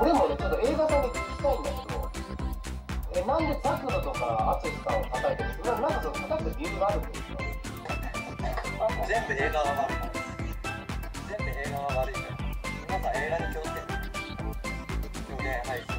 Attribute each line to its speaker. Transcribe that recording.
Speaker 1: 俺もねちょっと映画さんに聞きたいんだけどえなんでザクロとか淳さんを叩いてるんですかなんかその叩く理由があるんですか
Speaker 2: 全部映画が悪い。全部映画が悪い。から皆さん映画に気をつけて。はい。